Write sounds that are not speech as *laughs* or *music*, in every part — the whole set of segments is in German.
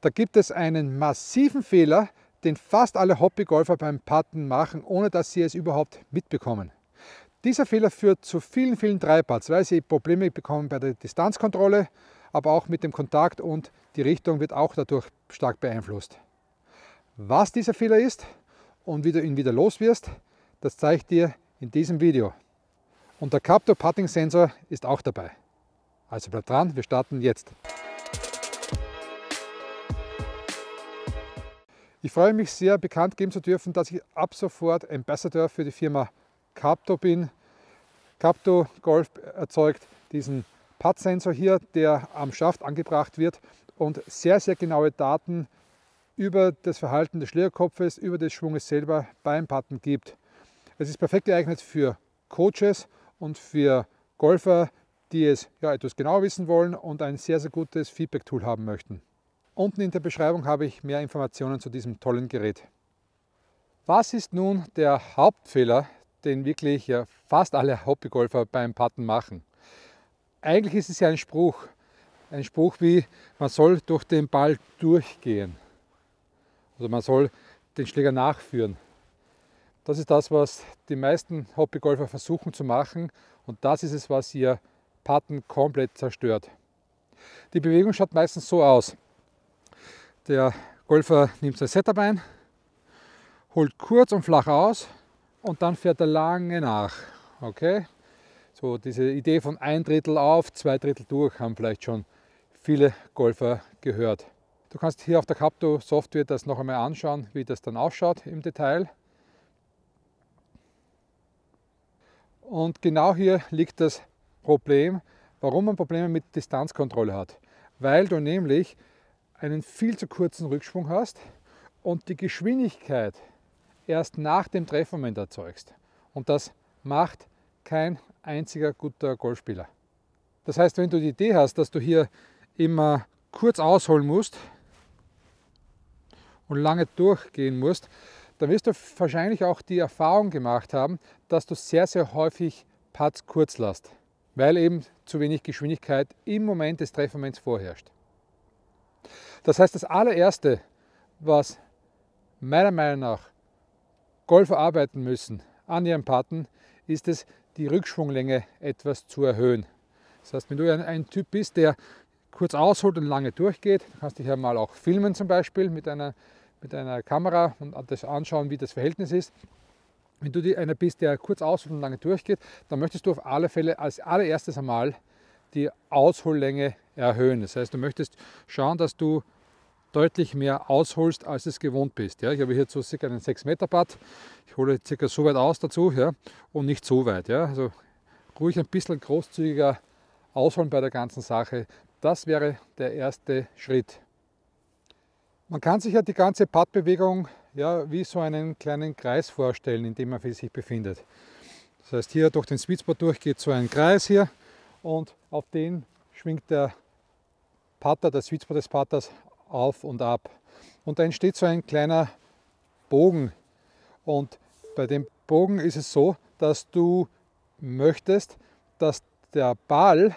Da gibt es einen massiven Fehler, den fast alle Hobbygolfer beim Putten machen, ohne dass sie es überhaupt mitbekommen. Dieser Fehler führt zu vielen, vielen Dreipads, weil sie Probleme bekommen bei der Distanzkontrolle, aber auch mit dem Kontakt und die Richtung wird auch dadurch stark beeinflusst. Was dieser Fehler ist und wie du ihn wieder los wirst, das zeige ich dir in diesem Video. Und der Captor Putting Sensor ist auch dabei. Also bleib dran, wir starten jetzt. Ich freue mich sehr, bekannt geben zu dürfen, dass ich ab sofort Ambassador für die Firma Capto bin. Capto Golf erzeugt diesen Putt-Sensor hier, der am Schaft angebracht wird und sehr, sehr genaue Daten über das Verhalten des Schlägerkopfes, über des Schwunges selber beim Putten gibt. Es ist perfekt geeignet für Coaches und für Golfer, die es ja, etwas genauer wissen wollen und ein sehr, sehr gutes Feedback-Tool haben möchten. Unten in der Beschreibung habe ich mehr Informationen zu diesem tollen Gerät. Was ist nun der Hauptfehler, den wirklich ja fast alle Hobbygolfer beim Putten machen? Eigentlich ist es ja ein Spruch. Ein Spruch wie, man soll durch den Ball durchgehen. Oder man soll den Schläger nachführen. Das ist das, was die meisten Hobbygolfer versuchen zu machen und das ist es, was ihr Putten komplett zerstört. Die Bewegung schaut meistens so aus. Der Golfer nimmt sein Setup ein, holt kurz und flach aus und dann fährt er lange nach. Okay? So diese Idee von ein Drittel auf, zwei Drittel durch haben vielleicht schon viele Golfer gehört. Du kannst hier auf der Capto Software das noch einmal anschauen, wie das dann ausschaut im Detail. Und genau hier liegt das Problem, warum man Probleme mit Distanzkontrolle hat. Weil du nämlich einen viel zu kurzen Rückschwung hast und die Geschwindigkeit erst nach dem Treffmoment erzeugst. Und das macht kein einziger guter Golfspieler. Das heißt, wenn du die Idee hast, dass du hier immer kurz ausholen musst und lange durchgehen musst, dann wirst du wahrscheinlich auch die Erfahrung gemacht haben, dass du sehr, sehr häufig Putts kurz lässt, weil eben zu wenig Geschwindigkeit im Moment des Treffmoments vorherrscht. Das heißt, das allererste, was meiner Meinung nach Golfer arbeiten müssen an ihrem Putten, ist es, die Rückschwunglänge etwas zu erhöhen. Das heißt, wenn du ein, ein Typ bist, der kurz ausholt und lange durchgeht, kannst du dich ja mal auch filmen zum Beispiel mit einer, mit einer Kamera und das anschauen, wie das Verhältnis ist. Wenn du einer bist, der kurz ausholt und lange durchgeht, dann möchtest du auf alle Fälle als allererstes einmal die Aushollänge erhöhen. Das heißt, du möchtest schauen, dass du deutlich mehr ausholst, als es gewohnt bist. Ja, ich habe hier so circa einen 6 Meter Putt. Ich hole circa so weit aus dazu ja, und nicht so weit. Ja. Also ruhig ein bisschen großzügiger ausholen bei der ganzen Sache. Das wäre der erste Schritt. Man kann sich ja die ganze Puttbewegung ja, wie so einen kleinen Kreis vorstellen, in dem man sich befindet. Das heißt, hier durch den Sweet Spot durch geht so ein Kreis hier und auf den schwingt der Putter, der Sweet Spot des Putters auf und ab. Und da entsteht so ein kleiner Bogen. Und bei dem Bogen ist es so, dass du möchtest, dass der Ball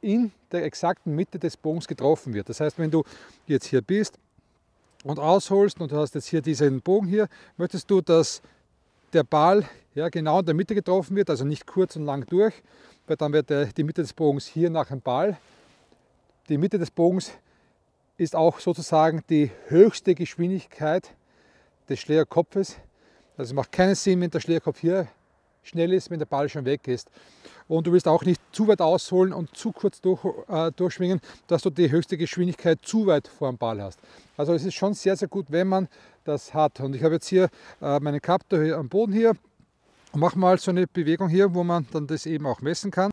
in der exakten Mitte des Bogens getroffen wird. Das heißt, wenn du jetzt hier bist und ausholst und du hast jetzt hier diesen Bogen hier, möchtest du, dass der Ball ja, genau in der Mitte getroffen wird, also nicht kurz und lang durch, weil dann wird der, die Mitte des Bogens hier nach dem Ball. Die Mitte des Bogens ist auch sozusagen die höchste Geschwindigkeit des Schlägerkopfes. Also es macht keinen Sinn, wenn der Schlägerkopf hier schnell ist, wenn der Ball schon weg ist. Und du willst auch nicht zu weit ausholen und zu kurz durch, äh, durchschwingen, dass du die höchste Geschwindigkeit zu weit vor dem Ball hast. Also es ist schon sehr, sehr gut, wenn man das hat. Und ich habe jetzt hier äh, meinen Kaptor hier am Boden hier und mache mal so eine Bewegung hier, wo man dann das eben auch messen kann.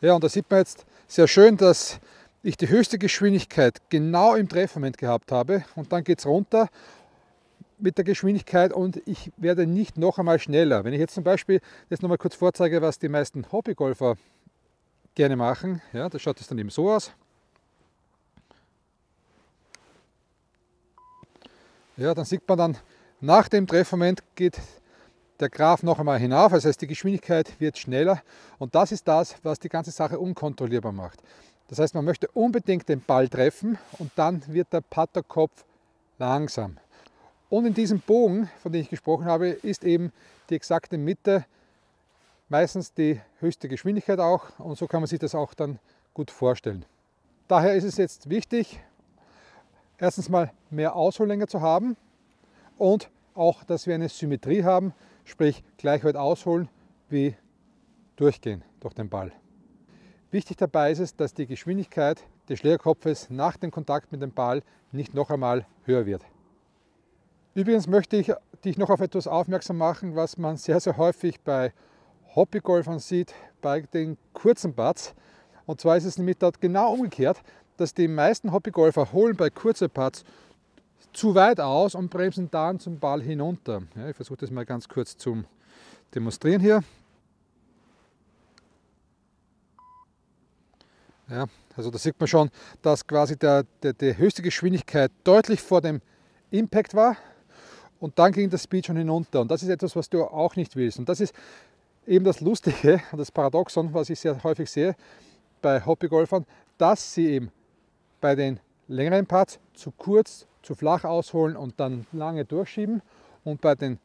Ja, und da sieht man jetzt sehr schön, dass ich die höchste Geschwindigkeit genau im Treffmoment gehabt habe und dann geht es runter mit der Geschwindigkeit und ich werde nicht noch einmal schneller. Wenn ich jetzt zum Beispiel jetzt noch mal kurz vorzeige, was die meisten Hobbygolfer gerne machen, ja, das schaut es dann eben so aus. Ja, dann sieht man dann, nach dem Treffmoment geht der Graph noch einmal hinauf, das heißt die Geschwindigkeit wird schneller und das ist das, was die ganze Sache unkontrollierbar macht. Das heißt, man möchte unbedingt den Ball treffen und dann wird der Putterkopf langsam. Und in diesem Bogen, von dem ich gesprochen habe, ist eben die exakte Mitte meistens die höchste Geschwindigkeit auch und so kann man sich das auch dann gut vorstellen. Daher ist es jetzt wichtig, erstens mal mehr Aushollänge zu haben und auch, dass wir eine Symmetrie haben, sprich gleich weit ausholen wie durchgehen durch den Ball. Wichtig dabei ist es, dass die Geschwindigkeit des Schlägerkopfes nach dem Kontakt mit dem Ball nicht noch einmal höher wird. Übrigens möchte ich dich noch auf etwas aufmerksam machen, was man sehr, sehr häufig bei Hobbygolfern sieht, bei den kurzen Putts. Und zwar ist es nämlich dort genau umgekehrt, dass die meisten Hobbygolfer holen bei kurzen Putts zu weit aus und bremsen dann zum Ball hinunter. Ja, ich versuche das mal ganz kurz zu demonstrieren hier. Ja, also da sieht man schon, dass quasi der, der, die höchste Geschwindigkeit deutlich vor dem Impact war und dann ging der Speed schon hinunter. Und das ist etwas, was du auch nicht willst. Und das ist eben das Lustige und das Paradoxon, was ich sehr häufig sehe bei Hobbygolfern, dass sie eben bei den längeren Parts zu kurz zu flach ausholen und dann lange durchschieben. Und bei den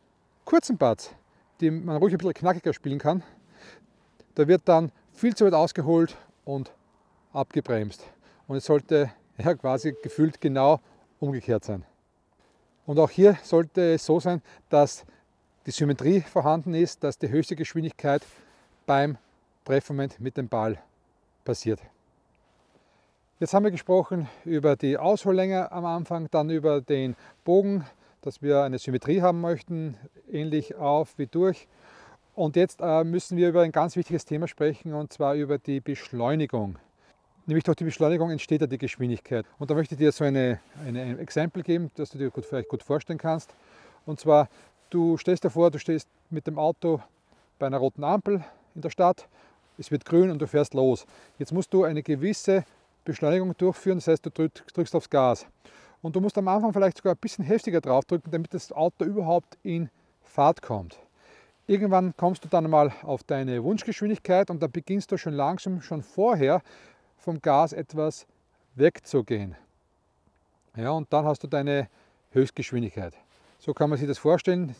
kurzen Parts, die man ruhig ein bisschen knackiger spielen kann, da wird dann viel zu weit ausgeholt und abgebremst. Und es sollte *laughs* ja, quasi gefühlt genau umgekehrt sein. Und auch hier sollte es so sein, dass die Symmetrie vorhanden ist, dass die höchste Geschwindigkeit beim Treffmoment mit dem Ball passiert. Jetzt haben wir gesprochen über die Aushollänge am Anfang, dann über den Bogen, dass wir eine Symmetrie haben möchten, ähnlich auf wie durch. Und jetzt äh, müssen wir über ein ganz wichtiges Thema sprechen, und zwar über die Beschleunigung. Nämlich durch die Beschleunigung entsteht ja die Geschwindigkeit. Und da möchte ich dir so eine, eine, ein Exempel geben, das du dir gut, vielleicht gut vorstellen kannst. Und zwar, du stellst dir vor, du stehst mit dem Auto bei einer roten Ampel in der Stadt, es wird grün und du fährst los. Jetzt musst du eine gewisse Beschleunigung durchführen. Das heißt, du drückst aufs Gas. Und du musst am Anfang vielleicht sogar ein bisschen heftiger drauf drücken, damit das Auto überhaupt in Fahrt kommt. Irgendwann kommst du dann mal auf deine Wunschgeschwindigkeit und dann beginnst du schon langsam, schon vorher vom Gas etwas wegzugehen. Ja, und dann hast du deine Höchstgeschwindigkeit. So kann man sich das vorstellen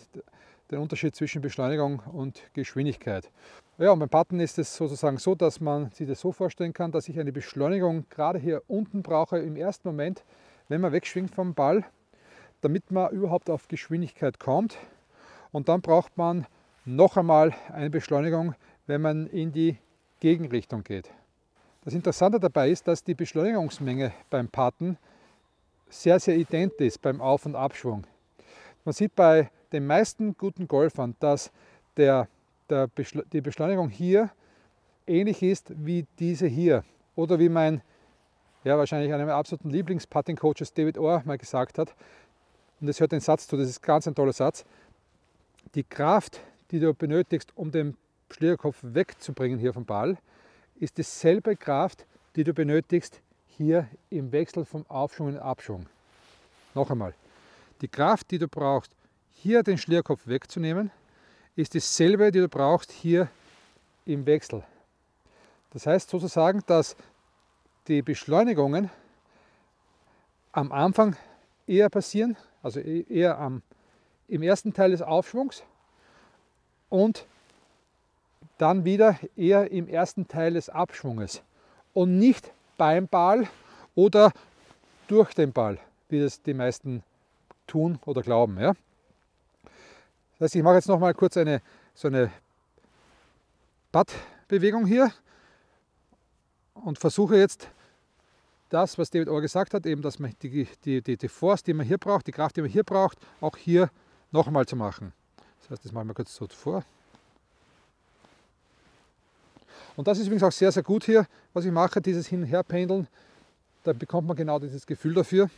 den Unterschied zwischen Beschleunigung und Geschwindigkeit. Ja, und beim Putten ist es sozusagen so, dass man sich das so vorstellen kann, dass ich eine Beschleunigung gerade hier unten brauche im ersten Moment, wenn man wegschwingt vom Ball, damit man überhaupt auf Geschwindigkeit kommt. Und dann braucht man noch einmal eine Beschleunigung, wenn man in die Gegenrichtung geht. Das Interessante dabei ist, dass die Beschleunigungsmenge beim Putten sehr, sehr ident ist beim Auf- und Abschwung. Man sieht bei den meisten guten Golfern, dass der, der Beschle die Beschleunigung hier ähnlich ist wie diese hier. Oder wie mein, ja wahrscheinlich einer meiner absoluten Lieblings-Putting-Coaches David Orr mal gesagt hat, und das hört den Satz zu, das ist ganz ein toller Satz, die Kraft, die du benötigst, um den Schlägerkopf wegzubringen hier vom Ball, ist dieselbe Kraft, die du benötigst hier im Wechsel vom Aufschwung in den Abschwung. Noch einmal, die Kraft, die du brauchst, hier den Schlierkopf wegzunehmen, ist dieselbe, die du brauchst hier im Wechsel. Das heißt sozusagen, dass die Beschleunigungen am Anfang eher passieren, also e-, eher am, im ersten Teil des Aufschwungs und dann wieder eher im ersten Teil des Abschwunges und nicht beim Ball oder durch den Ball, wie das die meisten tun oder glauben. Ja? Das heißt, ich mache jetzt noch mal kurz eine, so eine Butt-Bewegung hier und versuche jetzt das, was David Orr gesagt hat, eben, dass man die, die, die, die Force, die man hier braucht, die Kraft, die man hier braucht, auch hier noch einmal zu machen. Das heißt, das machen wir kurz so vor. Und das ist übrigens auch sehr, sehr gut hier, was ich mache, dieses Hin- und Herpendeln. Da bekommt man genau dieses Gefühl dafür.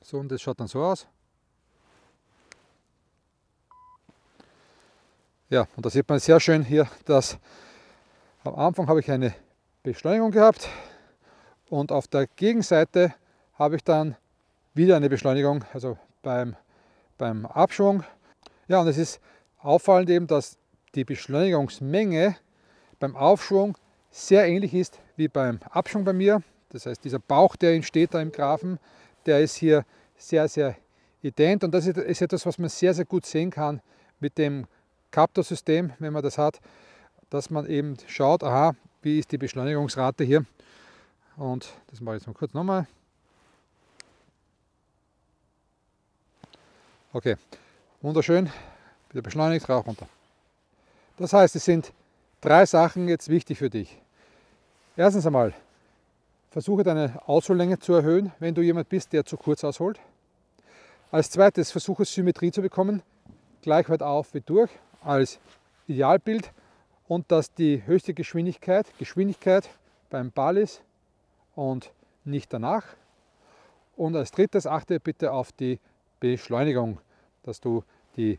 So, und das schaut dann so aus. Ja, und da sieht man sehr schön hier, dass am Anfang habe ich eine Beschleunigung gehabt und auf der Gegenseite habe ich dann wieder eine Beschleunigung, also beim, beim Abschwung. Ja, und es ist Auffallend eben, dass die Beschleunigungsmenge beim Aufschwung sehr ähnlich ist wie beim Abschwung bei mir. Das heißt, dieser Bauch, der entsteht da im Grafen, der ist hier sehr, sehr ident und das ist etwas, was man sehr, sehr gut sehen kann mit dem Captor-System, wenn man das hat, dass man eben schaut, aha, wie ist die Beschleunigungsrate hier. Und das mache ich jetzt mal kurz nochmal. Okay, wunderschön, wieder beschleunigt, Rauch runter. Das heißt, es sind drei Sachen jetzt wichtig für dich. Erstens einmal, versuche deine Aushollänge zu erhöhen, wenn du jemand bist, der zu kurz ausholt. Als zweites, versuche Symmetrie zu bekommen, gleich weit auf wie durch, als Idealbild und dass die höchste Geschwindigkeit, Geschwindigkeit beim Ball ist und nicht danach. Und als drittes achte bitte auf die Beschleunigung, dass du die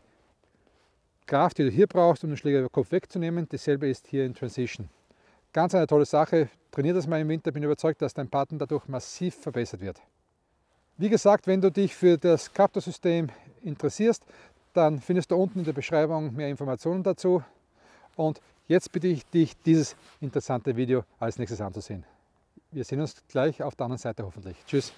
Kraft, die du hier brauchst, um den Schläger über Kopf wegzunehmen, dasselbe ist hier in Transition. Ganz eine tolle Sache. Trainier das mal im Winter, bin überzeugt, dass dein Patten dadurch massiv verbessert wird. Wie gesagt, wenn du dich für das Captor-System interessierst, dann findest du unten in der Beschreibung mehr Informationen dazu. Und jetzt bitte ich dich, dieses interessante Video als nächstes anzusehen. Wir sehen uns gleich auf der anderen Seite hoffentlich. Tschüss.